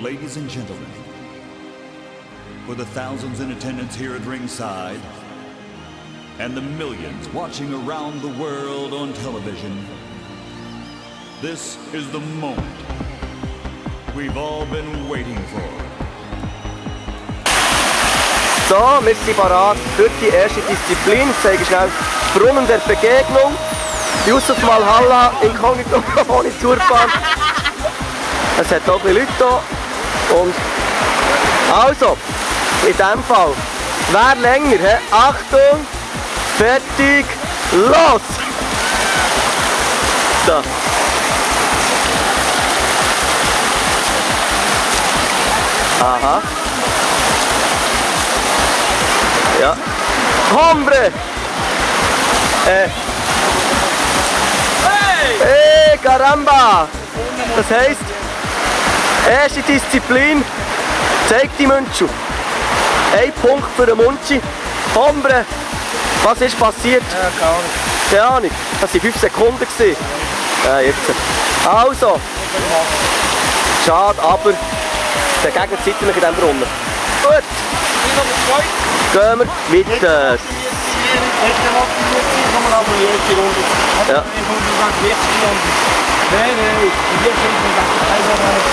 Ladies and gentlemen, for the thousands in attendance here at ringside and the millions watching around the world on television, this is the moment we've all been waiting for. So, wir sind parat für die erste Disziplin. Ich zeige schnell das Brunnen der Begegnung. Yusuf Malhalla, Inkognito um, ohne Zurfahren. Es hat auch ein bisschen Leute da. Und also, in diesem Fall, wer länger, he? Achtung, fertig, los! So. Aha. Ja. Hombre! Äh. Hey, caramba! Das heisst, erste Disziplin, zeig die Münchu. Ein Punkt für den Munchi. Hombre, was ist passiert? Ja, keine Ahnung. Keine Ahnung, das waren 5 Sekunden. gewesen. Ja, jetzt. Also, schade, aber der Gegner zieht mich in diesem Brunnen. Gut, gehen wir jede Runde. Ja.